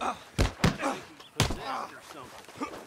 Possessed or something.